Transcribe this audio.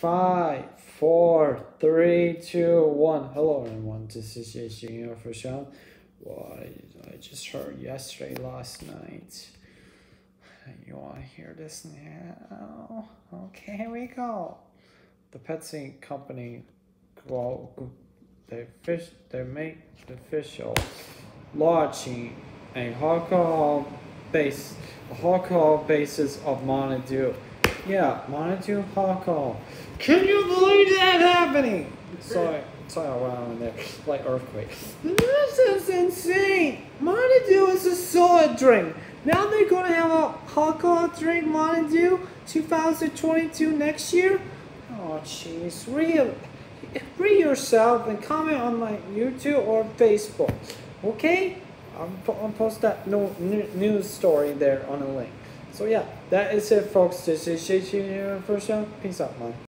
five, four, three, two, one. Hello everyone, this is Xing for Sean. Well, I, just heard yesterday, last night. You want to hear this now? Okay, here we go. The Pepsi company, well, they fish, they make the official launching a alcohol base, alcohol basis of Mountain. Yeah, Dew alcohol. Can you believe that happening? Sorry, sorry around there, like earthquake. This is insane. Dew is a solid drink. Now they're gonna have a alcohol drink Dew 2022 next year. Oh jeez, real. Read yourself and comment on my YouTube or Facebook. Okay? I'll, post that no, news story there on a link. So yeah, that is it folks. This is JT show. Peace out, man.